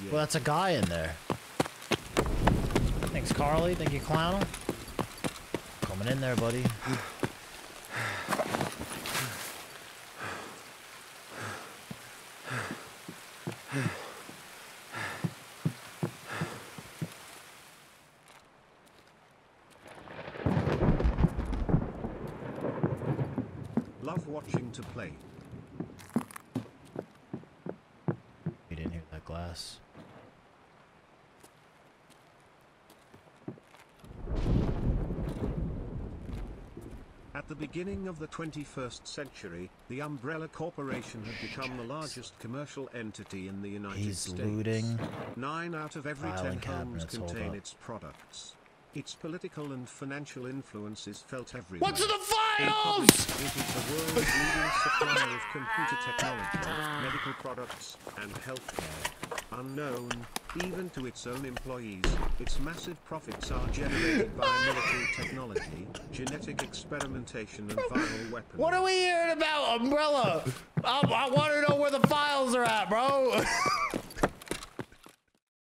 created. Well, that's a guy in there. Thanks, Carly. Thank you, Clown. Coming in there, buddy. Love watching to play. You didn't hear that glass. At the beginning of the 21st century, the Umbrella Corporation had become the largest commercial entity in the United He's States. looting. Nine out of every filing ten homes cabinets, hold contain its products. Its political and financial influence is felt everywhere. What's in the In files? it is the world's leading supplier of computer technology, medical products, and healthcare. Unknown, even to its own employees, its massive profits are generated by military technology, genetic experimentation, and viral weapons. What are we hearing about, Umbrella? I, I want to know where the files are at, bro.